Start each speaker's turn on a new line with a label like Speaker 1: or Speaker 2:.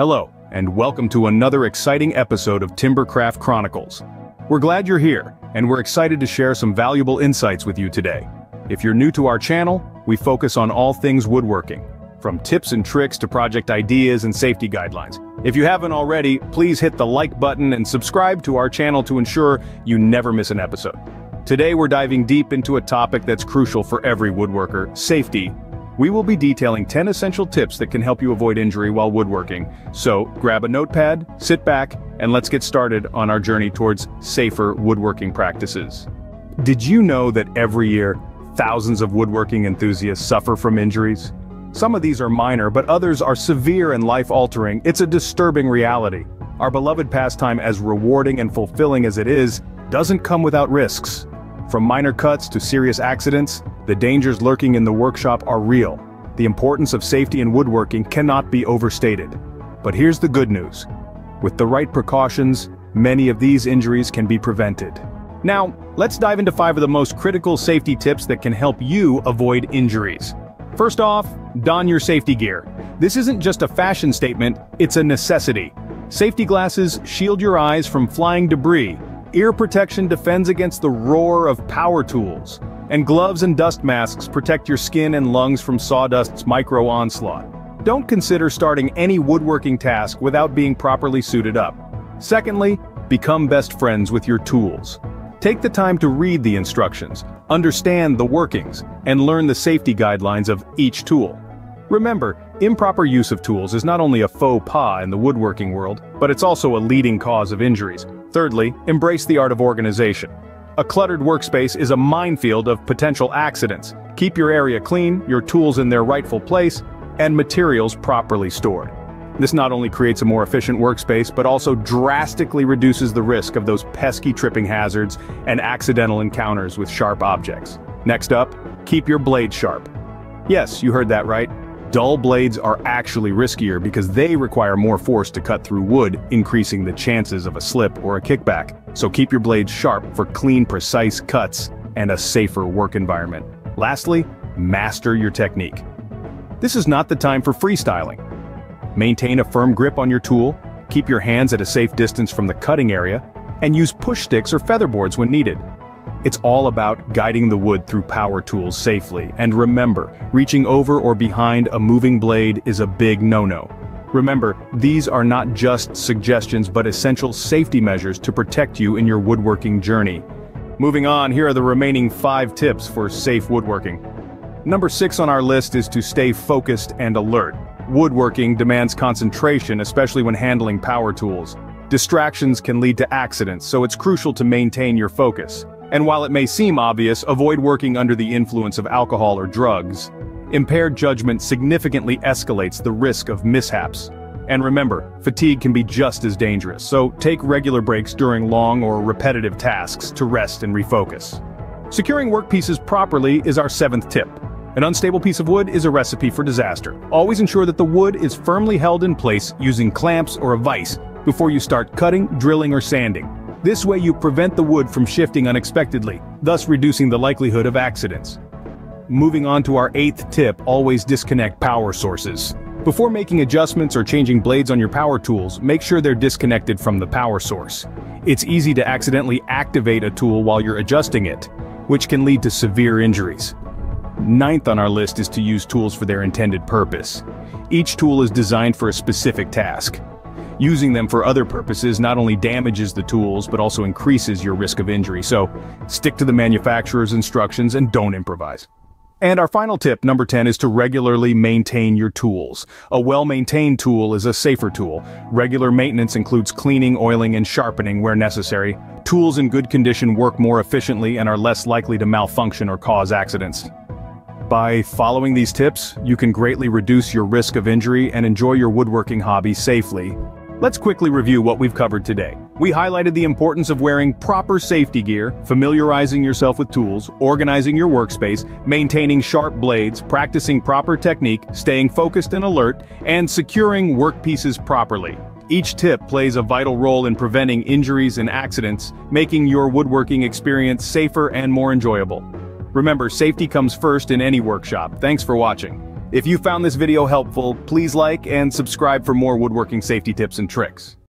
Speaker 1: Hello, and welcome to another exciting episode of Timber Craft Chronicles. We're glad you're here, and we're excited to share some valuable insights with you today. If you're new to our channel, we focus on all things woodworking, from tips and tricks to project ideas and safety guidelines. If you haven't already, please hit the like button and subscribe to our channel to ensure you never miss an episode. Today we're diving deep into a topic that's crucial for every woodworker, safety. We will be detailing 10 essential tips that can help you avoid injury while woodworking. So, grab a notepad, sit back, and let's get started on our journey towards safer woodworking practices. Did you know that every year, thousands of woodworking enthusiasts suffer from injuries? Some of these are minor, but others are severe and life-altering. It's a disturbing reality. Our beloved pastime, as rewarding and fulfilling as it is, doesn't come without risks. From minor cuts to serious accidents, the dangers lurking in the workshop are real. The importance of safety in woodworking cannot be overstated. But here's the good news. With the right precautions, many of these injuries can be prevented. Now, let's dive into five of the most critical safety tips that can help you avoid injuries. First off, don your safety gear. This isn't just a fashion statement, it's a necessity. Safety glasses shield your eyes from flying debris, Ear protection defends against the roar of power tools, and gloves and dust masks protect your skin and lungs from sawdust's micro-onslaught. Don't consider starting any woodworking task without being properly suited up. Secondly, become best friends with your tools. Take the time to read the instructions, understand the workings, and learn the safety guidelines of each tool. Remember, improper use of tools is not only a faux pas in the woodworking world, but it's also a leading cause of injuries. Thirdly, embrace the art of organization. A cluttered workspace is a minefield of potential accidents. Keep your area clean, your tools in their rightful place, and materials properly stored. This not only creates a more efficient workspace but also drastically reduces the risk of those pesky tripping hazards and accidental encounters with sharp objects. Next up, keep your blade sharp. Yes, you heard that right. Dull blades are actually riskier because they require more force to cut through wood, increasing the chances of a slip or a kickback. So keep your blades sharp for clean, precise cuts and a safer work environment. Lastly, master your technique. This is not the time for freestyling. Maintain a firm grip on your tool, keep your hands at a safe distance from the cutting area, and use push sticks or featherboards when needed. It's all about guiding the wood through power tools safely, and remember, reaching over or behind a moving blade is a big no-no. Remember, these are not just suggestions but essential safety measures to protect you in your woodworking journey. Moving on, here are the remaining 5 tips for safe woodworking. Number 6 on our list is to stay focused and alert. Woodworking demands concentration, especially when handling power tools. Distractions can lead to accidents, so it's crucial to maintain your focus. And while it may seem obvious, avoid working under the influence of alcohol or drugs. Impaired judgment significantly escalates the risk of mishaps. And remember, fatigue can be just as dangerous, so take regular breaks during long or repetitive tasks to rest and refocus. Securing workpieces properly is our seventh tip. An unstable piece of wood is a recipe for disaster. Always ensure that the wood is firmly held in place using clamps or a vise before you start cutting, drilling, or sanding. This way you prevent the wood from shifting unexpectedly, thus reducing the likelihood of accidents. Moving on to our eighth tip, always disconnect power sources. Before making adjustments or changing blades on your power tools, make sure they're disconnected from the power source. It's easy to accidentally activate a tool while you're adjusting it, which can lead to severe injuries. Ninth on our list is to use tools for their intended purpose. Each tool is designed for a specific task. Using them for other purposes not only damages the tools but also increases your risk of injury, so stick to the manufacturer's instructions and don't improvise. And our final tip, number 10, is to regularly maintain your tools. A well-maintained tool is a safer tool. Regular maintenance includes cleaning, oiling, and sharpening where necessary. Tools in good condition work more efficiently and are less likely to malfunction or cause accidents. By following these tips, you can greatly reduce your risk of injury and enjoy your woodworking hobby safely. Let's quickly review what we've covered today. We highlighted the importance of wearing proper safety gear, familiarizing yourself with tools, organizing your workspace, maintaining sharp blades, practicing proper technique, staying focused and alert, and securing workpieces properly. Each tip plays a vital role in preventing injuries and accidents, making your woodworking experience safer and more enjoyable. Remember, safety comes first in any workshop. Thanks for watching. If you found this video helpful, please like and subscribe for more woodworking safety tips and tricks.